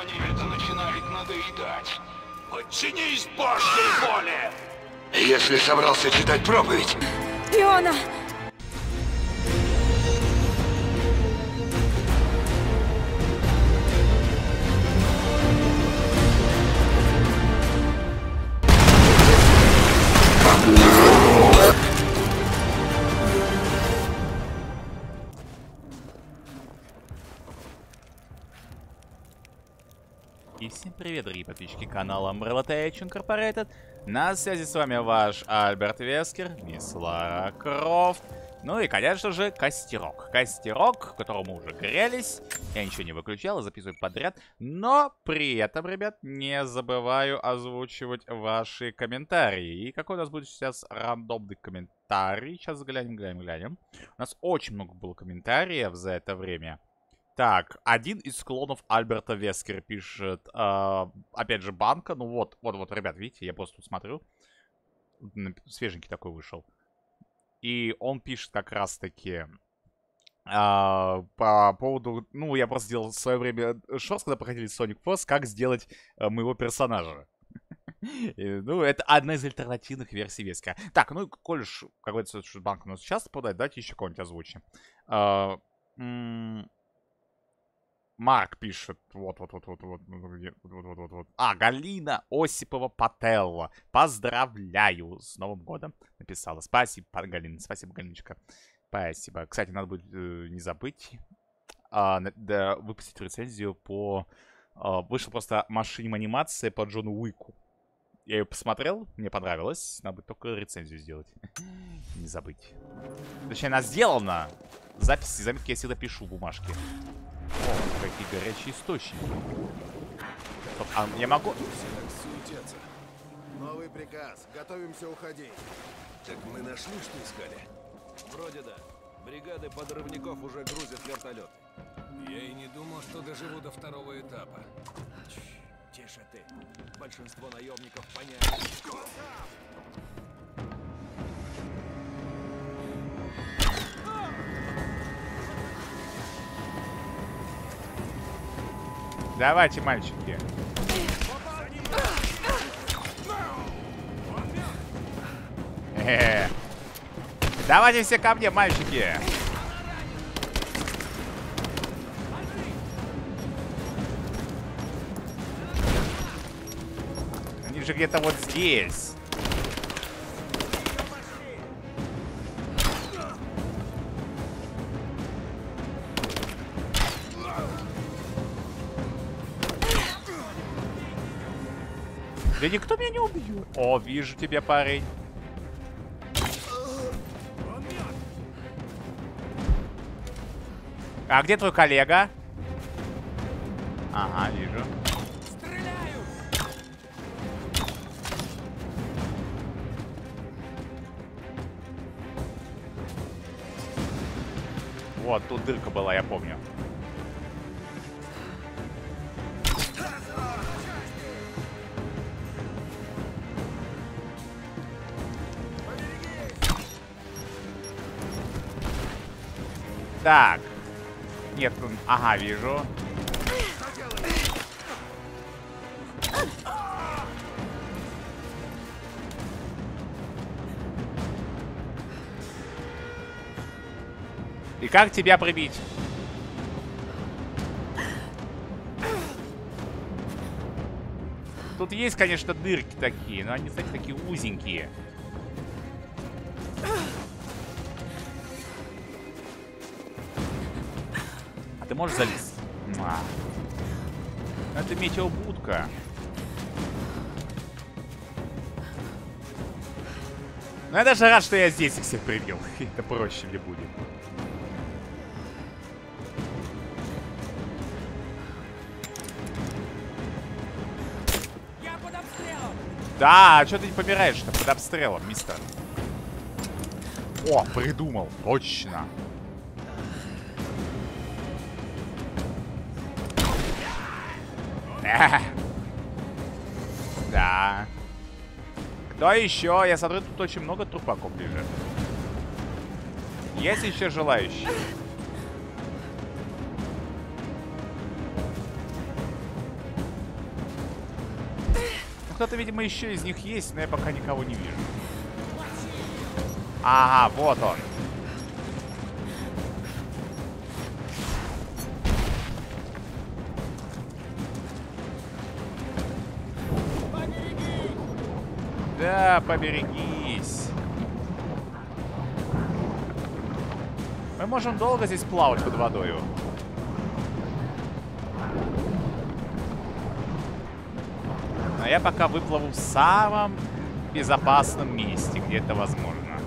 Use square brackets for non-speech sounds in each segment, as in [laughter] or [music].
Мне это начинает надоедать. Подчинись Божьей воле! Если собрался читать проповедь, Иона! Привет, дорогие подписчики канала Umbrella Tech Incorporated. На связи с вами ваш Альберт Вескер, мисс Лара Крофт. Ну и, конечно же, костерок. Костерок, котором мы уже грелись. Я ничего не выключал, записываю подряд. Но при этом, ребят, не забываю озвучивать ваши комментарии. И какой у нас будет сейчас рандомный комментарий? Сейчас глянем, глянем, глянем. У нас очень много было комментариев за это время. Так, один из клонов Альберта Вескер пишет, э, опять же, банка. Ну вот, вот, вот, ребят, видите, я просто тут смотрю. Свеженький такой вышел. И он пишет как раз-таки а, по поводу... Ну, я просто сделал в свое время шорт, когда проходили Sonic Force, как сделать э, моего персонажа. [laughs] Ну, это одна из альтернативных версий Вескера. Так, ну, коль уж какой-то банк у нас сейчас попадает, давайте еще кого-нибудь озвучим. А, Марк пишет, вот, вот, вот, вот, вот, вот, вот, вот, вот. А, Галина Осипова Пателла. Поздравляю с Новым годом. Написала. Спасибо, Галина. Спасибо, Галиночка. Спасибо. Кстати, надо будет э, не забыть а, да, выпустить рецензию по... а, вышла просто машине анимация по Джону Уику. Я ее посмотрел, мне понравилось. Надо будет только рецензию сделать. Не забыть. Точнее, она сделана. Записи, заметки я всегда пишу в бумажке. О, какие горячие источники. Стоп, а я могу... Все так суетятся. Новый приказ. Готовимся уходить. Так мы нашли, что искали? Вроде да. Бригады подрывников уже грузят вертолет. Я и не думал, что доживу до второго этапа. Тише ты. Большинство наемников понятно. Давайте, мальчики. Давайте все ко мне, мальчики. Они же где-то вот здесь. Да никто меня не убьет. О, вижу тебя, парень. А где твой коллега? Ага, вижу. Вот, тут дырка была, я помню. Так. Нет, ну, ага, вижу. И как тебя прибить? Тут есть, конечно, дырки такие, но они, кстати, такие узенькие. Можешь залезть? Муа. Это метеобудка. Ну я даже рад, что я здесь их всех прибил. [laughs] Это проще мне будет. Да, что ты не помираешь-то под обстрелом, мистер? О, придумал. Точно. [laughs] Да. Кто еще? Я смотрю, тут очень много трупаков лежит. Есть еще желающие? Ну, кто-то, видимо, еще из них есть, но я пока никого не вижу. Ага, вот он. Да, поберегись. Мы можем долго здесь плавать под водою. Но я пока выплыву в самом безопасном месте, где это возможно.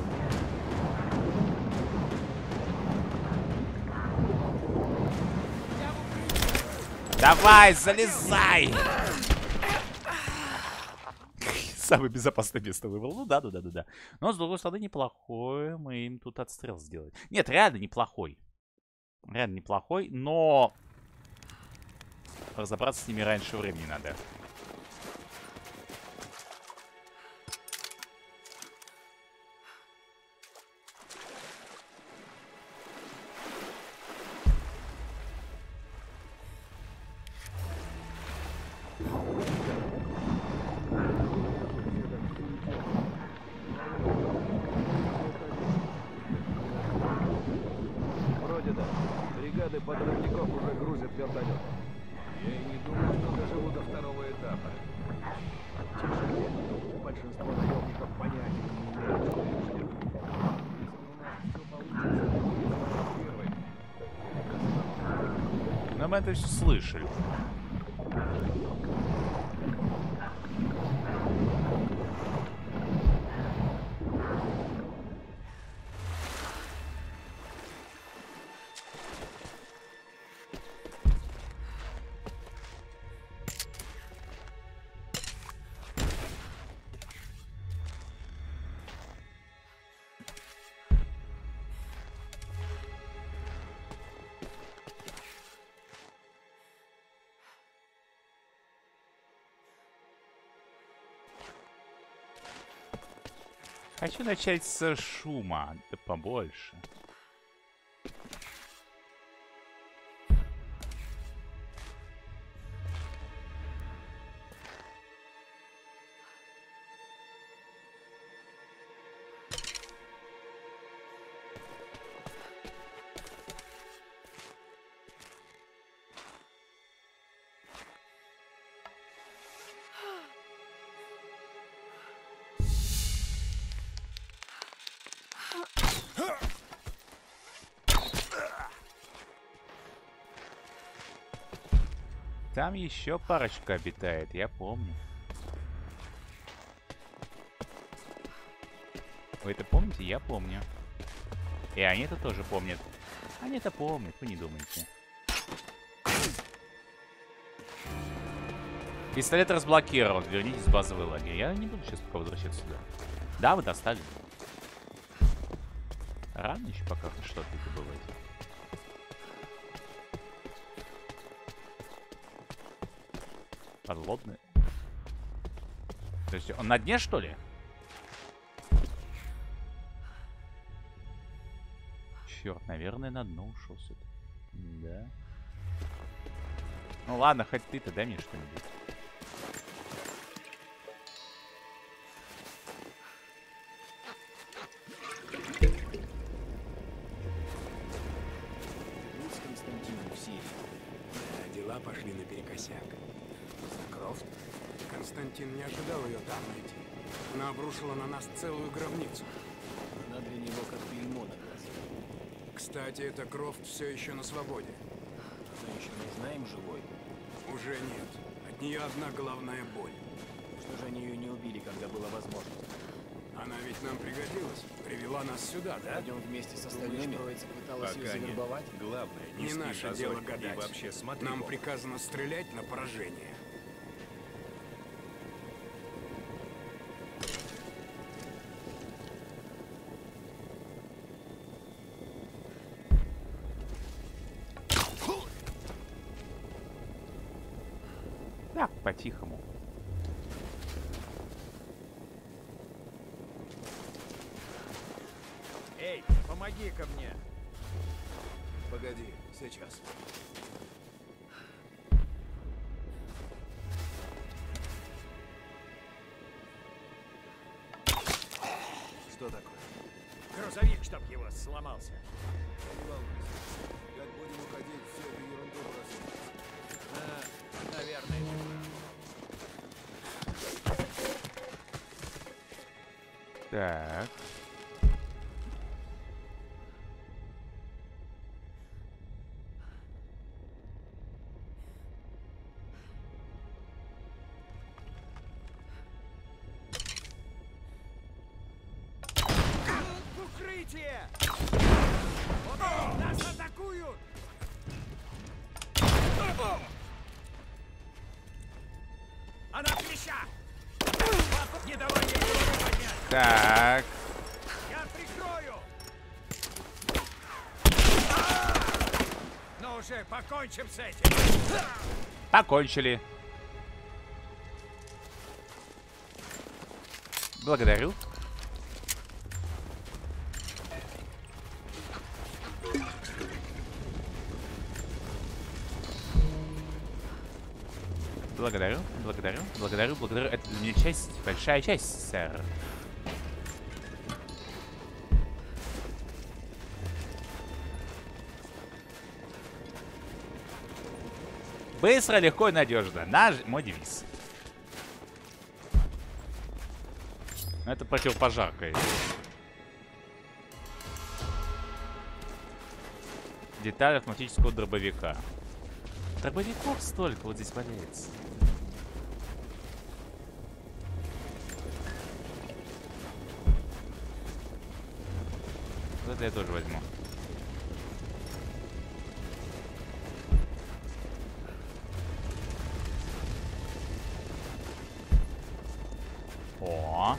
Давай, залезай! Самое безопасное место выбрал. Ну да, да, да, да, да. Но с другой стороны, неплохой мы им тут отстрел сделать. Нет, реально неплохой. Реально неплохой, но разобраться с ними раньше времени надо. Это слышали. Хочу начать с шума, побольше. Там еще парочка обитает, я помню. Вы это помните? Я помню. И они это тоже помнят. Они это помнят, вы не думайте. Пистолет разблокирован. Вернитесь в базовый лагерь. Я не буду сейчас пока возвращаться сюда. Да, вы достали. Рано еще пока что-то добывать. Подлодный. То есть он на дне, что ли? Черт, наверное, на дно ушел сюда. Да. Ну ладно, хоть ты-то дай мне что-нибудь. Крофт? Константин не ожидал ее там найти. Она обрушила на нас целую гробницу. Она для него как бельмо на. Кстати, эта Крофт все еще на свободе. Мы еще не знаем, живой. Уже нет. От нее одна головная боль. Что же они ее не убили, когда была возможность? Она ведь нам пригодилась. Привела нас сюда, да? Пойдем вместе с остальными. Троица пыталась ее завербовать? Главное, не, Не наше Азоль, дело и гадать. вообще смотри Нам приказано стрелять на поражение. Что такое? Грузовик, чтоб его сломался. Не волнуйся. Как будем уходить, всю эту ерунду бросим. А, наверное, ты прав. Так. Покончим с этим! Покончили. Благодарю. Благодарю, благодарю, благодарю, благодарю. Это для меня часть, большая часть, сэр. Быстро, легко и надежно. Наш мой девиз. Но это противопожарка. Деталь автоматического дробовика. Дробовиков столько вот здесь валяется. Это я тоже возьму. О.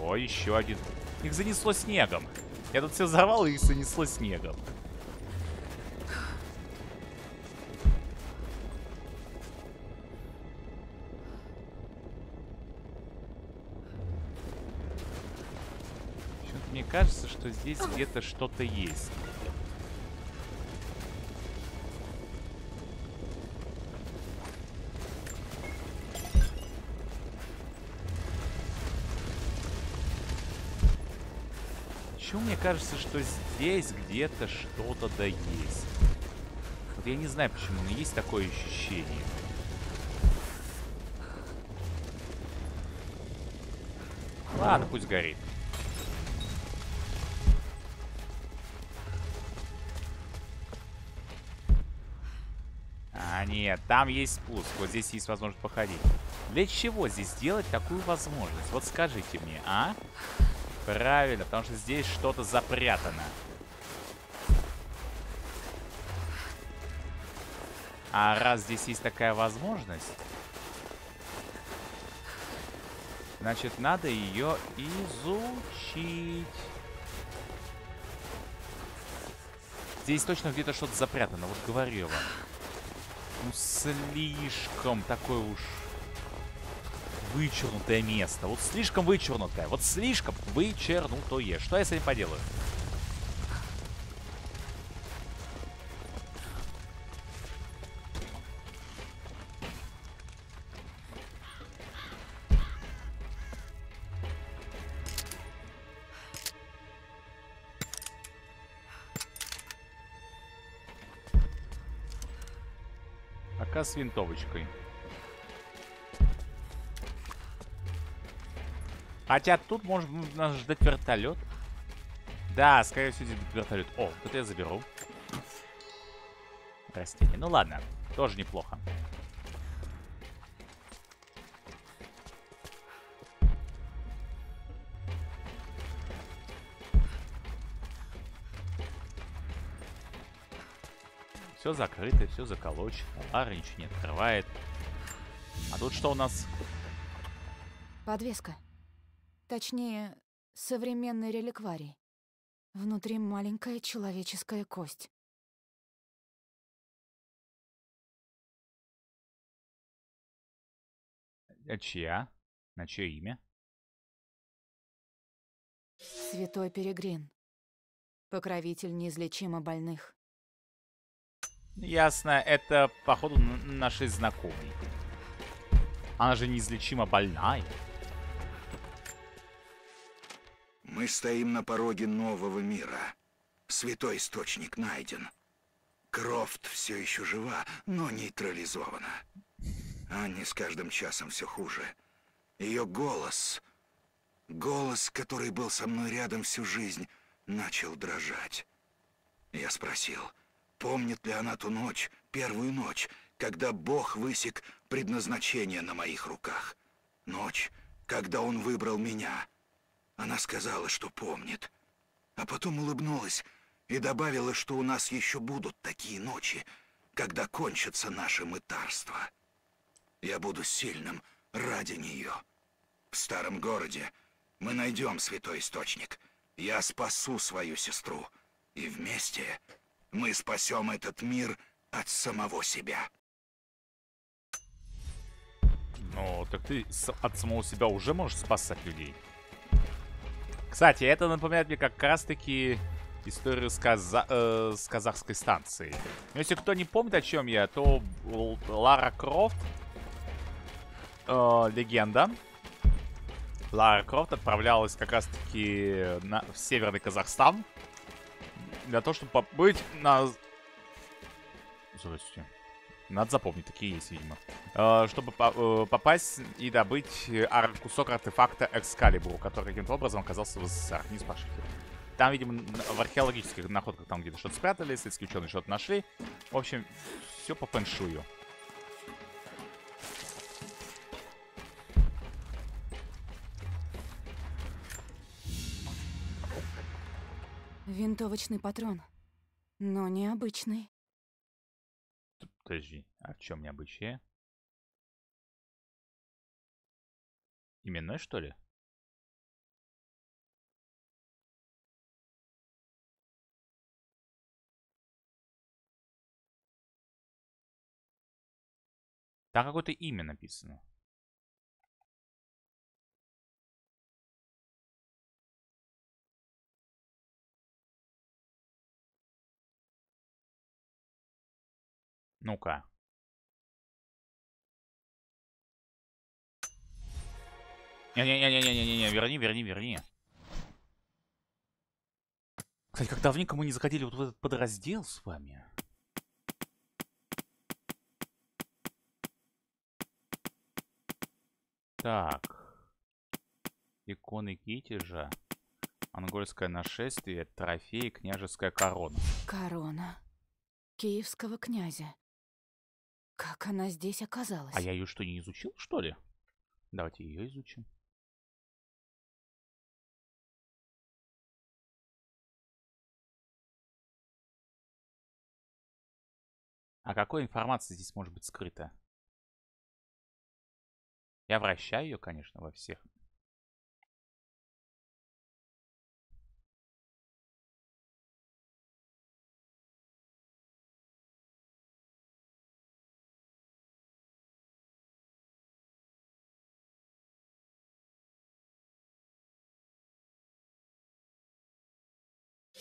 О, еще один. Их занесло снегом. Я тут все взорвал, и их занесло снегом. Мне кажется, что здесь где-то что-то есть. Кажется, что здесь где-то что-то да есть? Вот я не знаю почему, но есть такое ощущение. Ладно, пусть горит. А, нет, там есть спуск. Вот здесь есть возможность походить. Для чего здесь сделать такую возможность? Вот скажите мне, а? Правильно, потому что здесь что-то запрятано. А раз здесь есть такая возможность, значит, надо ее изучить. Здесь точно где-то что-то запрятано, вот говорю вам. Ну, слишком такое уж вычернутое место. Вот слишком вычернутое. Вот слишком вычернутое. Что я с этим поделаю? Пока с винтовочкой. Хотя тут может нас ждать вертолет. Да, скорее всего, здесь будет вертолет. О, вот это я заберу. Растение. Ну ладно, тоже неплохо. Все закрыто, все заколочено. Лара ничего не открывает. А тут что у нас? Подвеска. Точнее, современный реликварий. Внутри маленькая человеческая кость. А чья? На чье имя? Святой Перегрин. Покровитель неизлечимо больных. Ясно, это, походу, нашей знакомой. Она же неизлечимо больная. Мы стоим на пороге нового мира. Святой источник найден. Крофт все еще жива, но нейтрализована. Анне с каждым часом все хуже. Ее голос, голос, который был со мной рядом всю жизнь, начал дрожать. Я спросил, помнит ли она ту ночь, первую ночь, когда Бог высек предназначение на моих руках. Ночь, когда Он выбрал меня. Она сказала, что помнит. А потом улыбнулась и добавила, что у нас еще будут такие ночи, когда кончится наше мытарство. Я буду сильным ради нее. В старом городе мы найдем святой источник. Я спасу свою сестру. И вместе мы спасем этот мир от самого себя. Ну, так ты от самого себя уже можешь спасать людей. Кстати, это напоминает мне как раз-таки историю с, каза- э, с казахской станцией. Но если кто не помнит, о чем я, то Лара Крофт, э, легенда, Лара Крофт отправлялась как раз-таки на- в северный Казахстан для того, чтобы побыть на... Здрасте. Надо запомнить, такие есть, видимо. Э, чтобы э, попасть и добыть кусок артефакта Экскалибур, который каким-то образом оказался в СССР. Не спрашивайте. Там, видимо, в археологических находках там где-то что-то спрятали, следствие ученые что-то нашли. В общем, все по фэншую. Винтовочный патрон. Но необычный. Подожди, а в чем необычное? Именной, что ли? Там какое-то имя написано. Ну-ка. Не-не-не-не-не-не-не, верни, верни, верни. Кстати, как давненько мы не заходили вот в этот подраздел с вами. Так. Иконы Китежа. Монгольское нашествие, трофей, княжеская корона. Корона. Киевского князя. Как она здесь оказалась? А я ее что, не изучил, что ли? Давайте ее изучим. А какой информация здесь может быть скрыта? Я вращаю ее, конечно, во всех.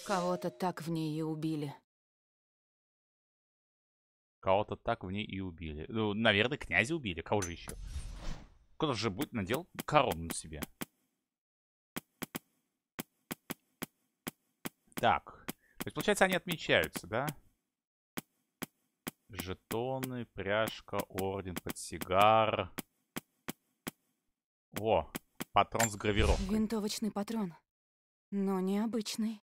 Кого-то так в ней и убили. Кого-то так в ней и убили. Ну, наверное, князя убили. Кого же еще? Кто-то же будет надел корону на себе. Так. То есть, получается, они отмечаются, да? Жетоны, пряжка, орден, подсигар. О, патрон с гравировкой. Винтовочный патрон. Но необычный.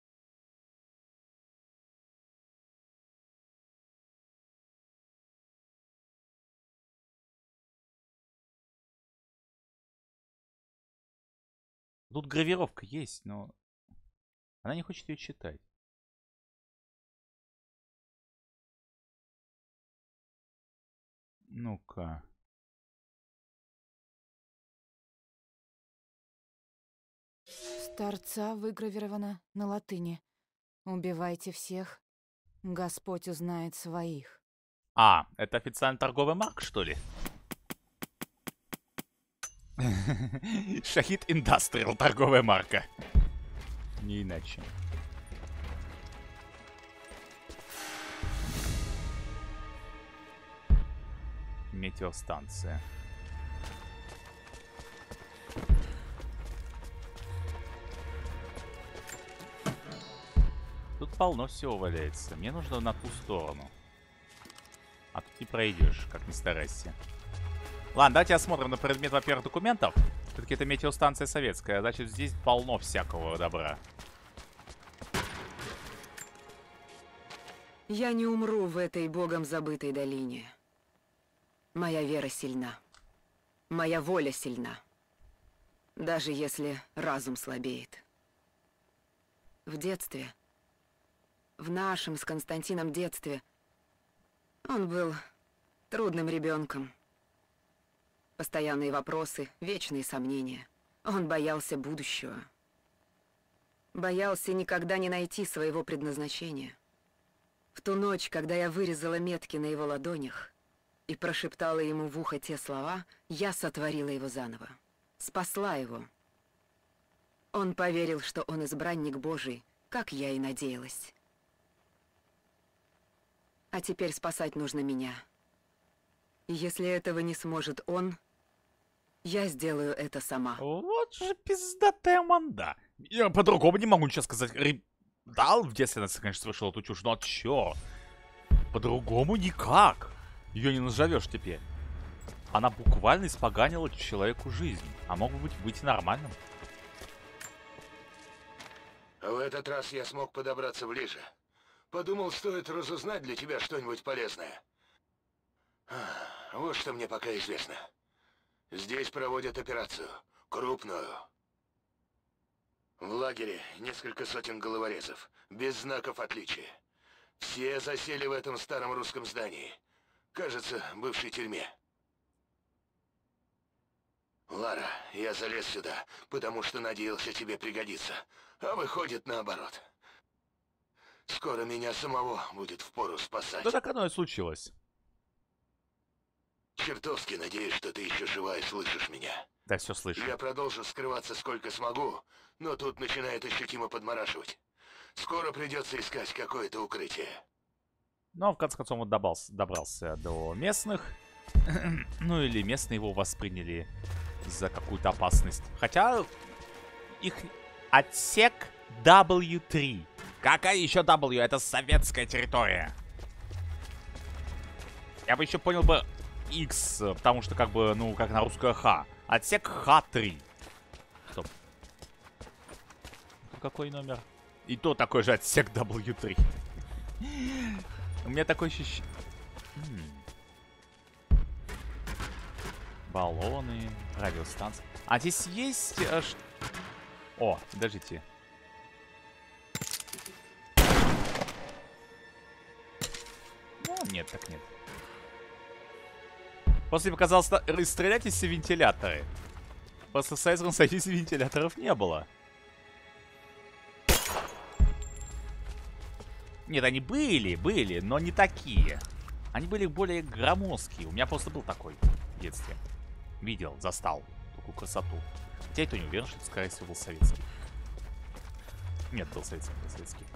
Тут гравировка есть, но она не хочет ее читать. Ну-ка. С торца выгравировано на латыни. Убивайте всех, Господь узнает своих. А, это официальный торговый марк, что ли? [laughs] Шахид Индастриал, торговая марка. Не иначе. Метеостанция. Тут полно всего валяется. Мне нужно на ту сторону. А тут не пройдешь, как ни старайся. Ладно, давайте осмотрим на предмет, во-первых, документов. Все-таки это метеостанция советская, значит, здесь полно всякого добра. Я не умру в этой богом забытой долине. Моя вера сильна. Моя воля сильна. Даже если разум слабеет. В детстве, в нашем с Константином детстве, он был трудным ребенком. Постоянные вопросы, вечные сомнения. Он боялся будущего. Боялся никогда не найти своего предназначения. В ту ночь, когда я вырезала метки на его ладонях и прошептала ему в ухо те слова, я сотворила его заново. Спасла его. Он поверил, что он избранник Божий, как я и надеялась. А теперь спасать нужно меня. Если этого не сможет он, я сделаю это сама. Вот же пиздатая манда. Я по-другому не могу ничего сказать. Ри- Да, в детстве, она, конечно, слышал эту чушь, но чё? По-другому никак. Ее не назовешь теперь. Она буквально испоганила человеку жизнь. А мог бы быть, быть нормальным. В этот раз я смог подобраться ближе. Подумал, стоит разузнать для тебя что-нибудь полезное. Вот что мне пока известно. Здесь проводят операцию. Крупную. В лагере несколько сотен головорезов. Без знаков отличия. Все засели в этом старом русском здании. Кажется, бывшей тюрьме. Лара, я залез сюда, потому что надеялся тебе пригодиться. А выходит наоборот. Скоро меня самого будет впору спасать. Да так оно и случилось. Чертовски надеюсь, что ты еще жива и слышишь меня. Да, все слышу. Я продолжу скрываться сколько смогу, но тут начинает ощутимо подмораживать. Скоро придется искать какое-то укрытие. Но в конце концов он добрался, добрался до местных. [clears throat] ну или местные его восприняли за какую-то опасность. Хотя их отсек W3. Какая еще W? Это советская территория. Я бы еще понял бы X, потому что как бы, ну, как на русское Х. Отсек Х3. Стоп. Какой номер? И то такой же отсек W3. У меня такое ощущение... Баллоны, радиостанция. А здесь есть... э, О, подождите. Ну, нет, так нет. После показалось ры- стрелять из вентиляторы. В Советском Союзе вентиляторов не было. Нет, они были, были, но не такие. Они были более громоздкие. У меня просто был такой в детстве. Видел, застал такую красоту. Хотя это не уверен, что это, скорее всего, был советский. Нет, был советский, был советский.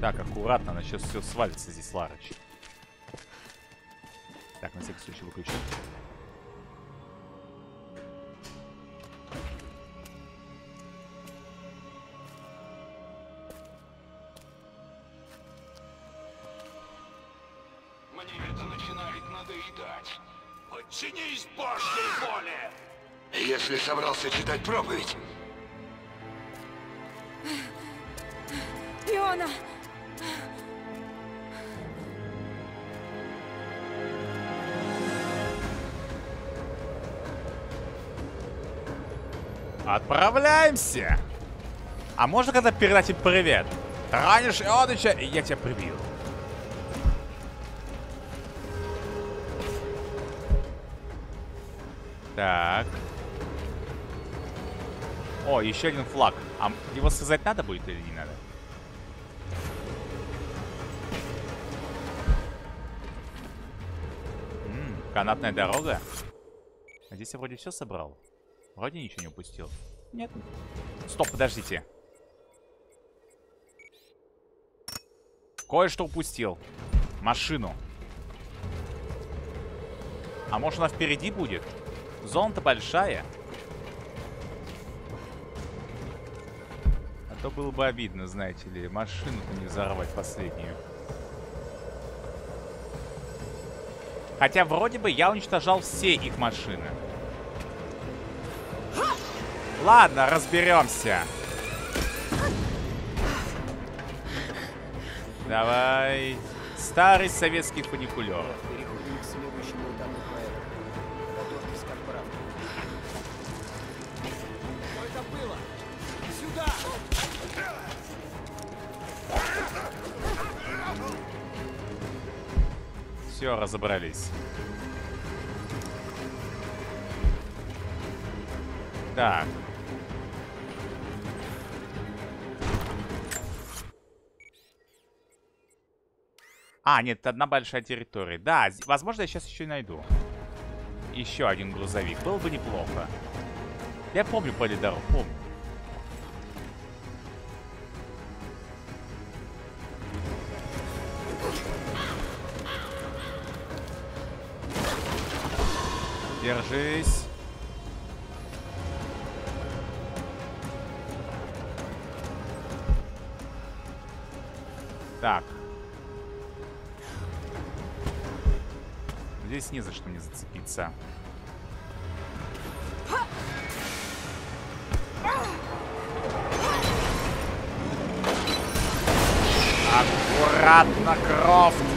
Так, аккуратно, она сейчас все свалится здесь, Ларыч. Так, на всякий случай выключу. Мне это начинает надоедать. Подчинись Божьей воле! Если собрался читать проповедь, Иона! Отправляемся! А можно когда передать им привет? Ранишь Ионыча, и я тебя прибью. Так. О, еще один флаг. А его сказать надо будет или не надо? Канатная дорога. А здесь я вроде все собрал. Вроде ничего не упустил. Нет. Стоп, подождите. Кое-что упустил. Машину. А может она впереди будет? Зона-то большая. А то было бы обидно, знаете ли, машину-то не взорвать последнюю. Хотя вроде бы я уничтожал все их машины. Ладно, разберемся. Давай. Старый советский фуникулер. Разобрались. Так. А, нет, одна большая территория. Да, возможно, я сейчас еще и найду. Еще один грузовик. Было бы неплохо. Я помню полидорог, помню. Держись. Так. Здесь не за что не зацепиться. Аккуратно, Крофт!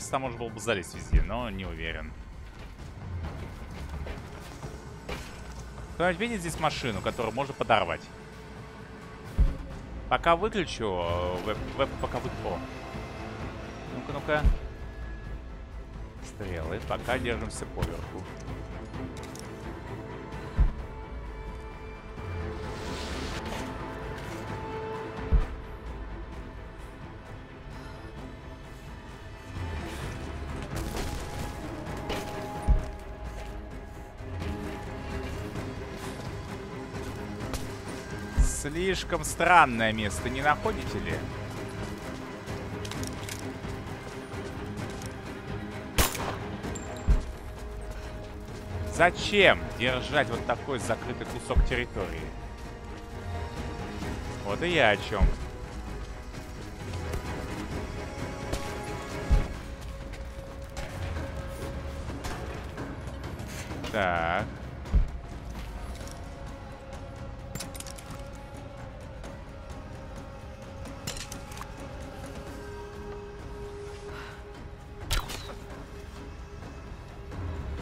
Кажется, там можно было бы залезть везде, но не уверен. Кто-нибудь видит здесь машину, которую можно подорвать? Пока выключу, э, веб, веб пока выпало. Ну-ка, ну-ка. Стрелы, пока держимся поверху. Слишком странное место, не находите ли? Зачем держать вот такой закрытый кусок территории? Вот и я о чем. Так.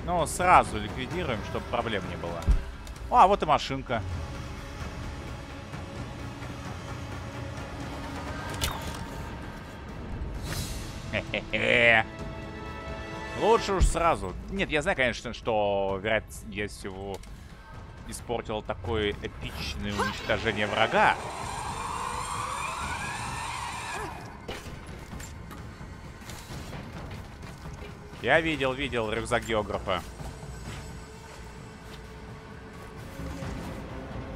Ну, сразу ликвидируем, чтобы проблем не было. О, а вот и машинка. Лучше уж сразу. Нет, я знаю, конечно, что, вероятнее всего, испортил такое эпичное уничтожение врага. Я видел, видел рюкзак географа.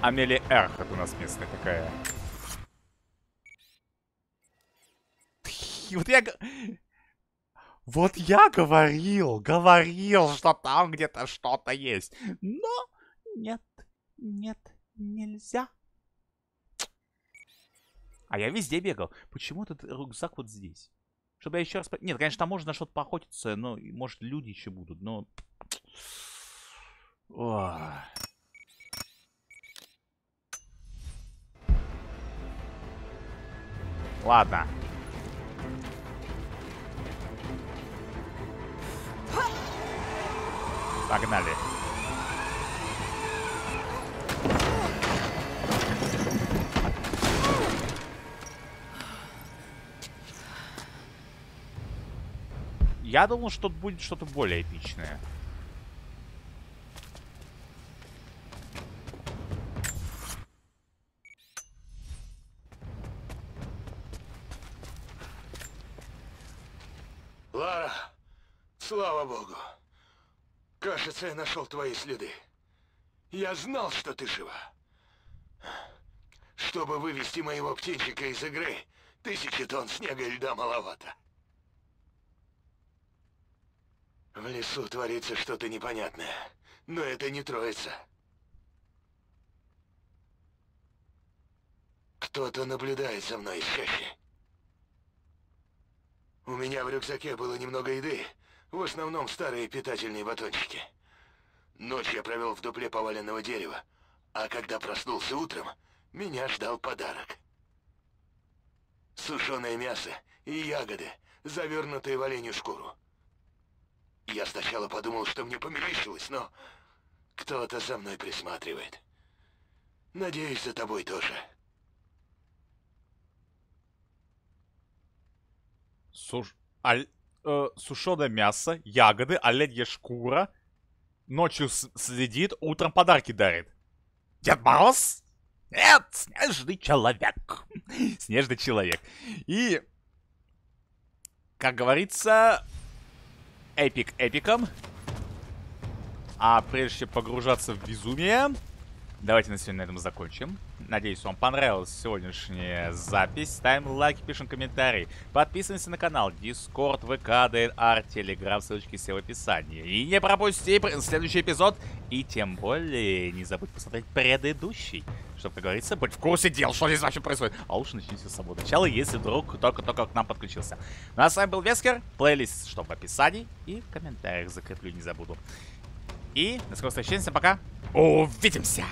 Амели Эрхот у нас местная такая. Вот я... Вот я говорил, говорил, что там где-то что-то есть. Но нет, нет, нельзя. А я везде бегал. Почему этот рюкзак вот здесь? Чтобы я еще раз... Нет, конечно, там можно на что-то поохотиться, но, может, люди еще будут, но... Ой. Ладно. Погнали. Я думал, что тут будет что-то более эпичное. Лара, слава богу. Кажется, я нашел твои следы. Я знал, что ты жива. Чтобы вывести моего птенчика из игры, Тысячи тонн снега и льда маловато. В лесу творится что-то непонятное, но это не троица. Кто-то наблюдает за мной чащи. У меня в рюкзаке было немного еды, в основном старые питательные батончики. Ночь я провел в дупле поваленного дерева, а когда проснулся утром, меня ждал подарок. Сушеное мясо и ягоды, завернутые в оленью шкуру. Я сначала подумал, что мне померещилось, но кто-то за мной присматривает. Надеюсь, за тобой тоже. Суш... Аль... э, сушеное мясо, ягоды, оленья шкура. Ночью следит, утром подарки дарит. Дед Мороз? Нет, снежный человек. [laughs] Снежный человек. И, как говорится, эпик эпиком. А прежде чем погружаться в безумие, давайте на сегодня на этом закончим. Надеюсь, вам понравилась сегодняшняя запись. Ставим лайки, пишем комментарии. Подписываемся на канал, Discord, ВК, DNR, Telegram, ссылочки все в описании. И не пропусти пр- следующий эпизод. И тем более не забудь посмотреть предыдущий. Чтобы, как говорится, быть в курсе дел, что здесь вообще происходит. А лучше начните с самого начала, если вдруг только-только к нам подключился. Ну а с вами был Вескер. Плейлист, что в описании. И в комментариях закреплю, не забуду. И до скорого встречи. Всем пока. Увидимся!